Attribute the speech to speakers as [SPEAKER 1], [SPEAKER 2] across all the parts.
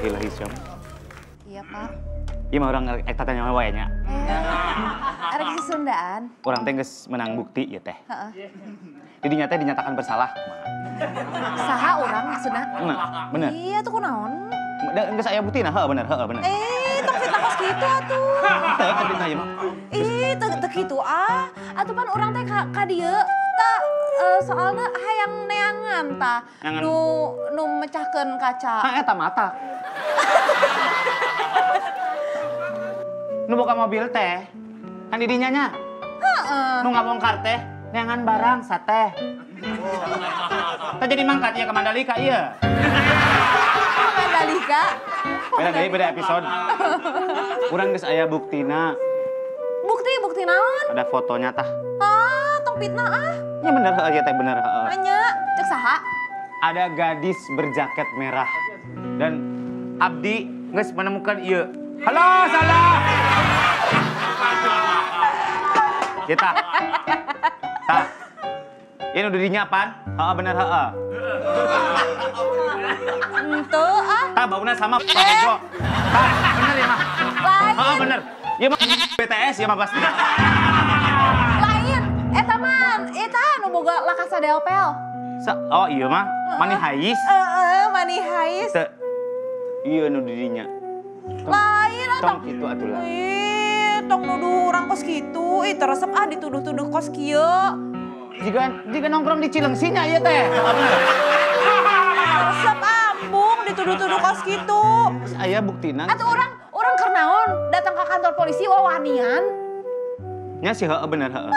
[SPEAKER 1] Ilahi siam.
[SPEAKER 2] Iya, Pak.
[SPEAKER 1] Iya mah orang eta tanya mah wae nya.
[SPEAKER 2] Eh, ada si Sundaan.
[SPEAKER 1] Urang teh geus menang bukti ya teh.
[SPEAKER 2] Heeh.
[SPEAKER 1] Di dinya teh dinyatakan bersalah.
[SPEAKER 2] Saha orang maksudnya?
[SPEAKER 1] Nah, bener.
[SPEAKER 2] Iya tuh kunaon.
[SPEAKER 1] Da geus aya buktina, heuh bener, heuh bener.
[SPEAKER 2] Eh, tong fitnah kos gitu atuh.
[SPEAKER 1] Teu dina ieu mah.
[SPEAKER 2] Ih, teu teu kitu ah. Atuh pan urang teh ka, ka dieu ta eh, soalna hayang neangan ta nu nu mecahkeun kaca.
[SPEAKER 1] Nah, eta mata. Nu boga mobil teh, kan di dinya nya.
[SPEAKER 2] Heeh.
[SPEAKER 1] Nu ngabongkar teh, neangan barang sateh. Teh jadi mangkat ya ke Mandalika iya.
[SPEAKER 2] Mandalika.
[SPEAKER 1] Beda deui beda episode. Urang geus aya buktina,
[SPEAKER 2] Bukti bukti naon?
[SPEAKER 1] ada fotonya tah.
[SPEAKER 2] Ah, tong fitnah ah.
[SPEAKER 1] Ya bener heuh ieu teh bener heuh.
[SPEAKER 2] Anya, cek saha?
[SPEAKER 1] Ada gadis berjaket merah dan Abdi geus menemukan ieu. Halo, salah. Kita. Tah. Ini udah dinyapan? Heeh bener heeh.
[SPEAKER 2] Ente ah.
[SPEAKER 1] Tah bauna sama Pak Ego. Tah, bener ya mah. Heeh bener. Ya mah BTS ya mah pasti.
[SPEAKER 2] Lain. Eta man, eta nu boga La Casa de Papel.
[SPEAKER 1] Oh iya mah. Mani hais.
[SPEAKER 2] Heeh, mani hais.
[SPEAKER 1] Iya nu di dinya.
[SPEAKER 2] Lain ah,
[SPEAKER 1] Tong
[SPEAKER 2] tong.
[SPEAKER 1] kitu atuh lah.
[SPEAKER 2] Ih, tong nuduh orang kos gitu. Ih, teresep ah dituduh-tuduh kos kieu.
[SPEAKER 1] Jika jika nongkrong di Cilengsinya ieu teh.
[SPEAKER 2] Teresep ambung dituduh-tuduh kos gitu.
[SPEAKER 1] Terus aya buktina.
[SPEAKER 2] Atuh orang orang kernaon datang ke kantor polisi wawanian.
[SPEAKER 1] Nya sih heeh bener heeh.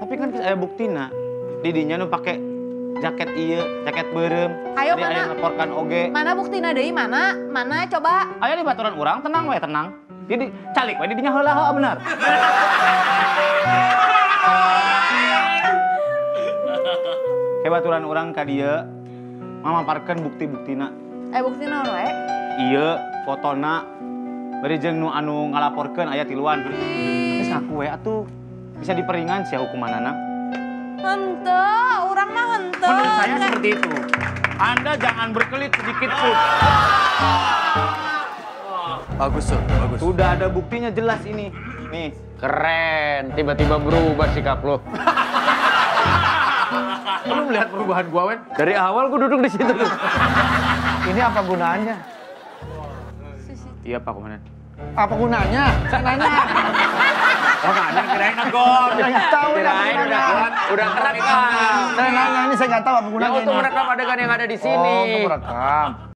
[SPEAKER 1] Tapi kan geus aya buktina. Di dinya nu pake jaket ieu, jaket beureum.
[SPEAKER 2] Ayo,
[SPEAKER 1] Jadi
[SPEAKER 2] mana?
[SPEAKER 1] laporkan oge.
[SPEAKER 2] Mana buktina deui mana? Mana coba?
[SPEAKER 1] Aya di baturan urang tenang we tenang. Jadi calik we di dinya heula heeh bener. Kebaturan urang ka dieu mamaparkeun bukti-buktina.
[SPEAKER 2] Eh buktina naon we?
[SPEAKER 1] Ieu fotona bari jeung nu anu ngalaporkeun aya tiluan. Geus ngaku we atuh. Bisa diperingan sia hukumanana.
[SPEAKER 2] Hente, orang mah.
[SPEAKER 1] Menurut saya seperti itu. Anda jangan berkelit sedikit pun.
[SPEAKER 3] Bagus, Sur. Bagus.
[SPEAKER 1] Sudah ada buktinya jelas ini. Nih,
[SPEAKER 3] Keren. Tiba-tiba berubah sikap lo.
[SPEAKER 1] lu melihat perubahan gua, Wen?
[SPEAKER 3] Dari awal gue duduk di situ.
[SPEAKER 4] Ini apa gunanya?
[SPEAKER 1] Iya, Pak Komandan.
[SPEAKER 4] Apa gunanya? Saya nanya.
[SPEAKER 1] Oh, nggak ada kirain negor.
[SPEAKER 4] Nggak tahu
[SPEAKER 3] udah kuat, udah kerekam.
[SPEAKER 4] Saya nanya ini saya nggak tahu apa
[SPEAKER 3] Ya
[SPEAKER 4] gunanya
[SPEAKER 3] untuk
[SPEAKER 4] ini.
[SPEAKER 3] merekam adegan yang ada di sini.
[SPEAKER 4] Oh, untuk merekam.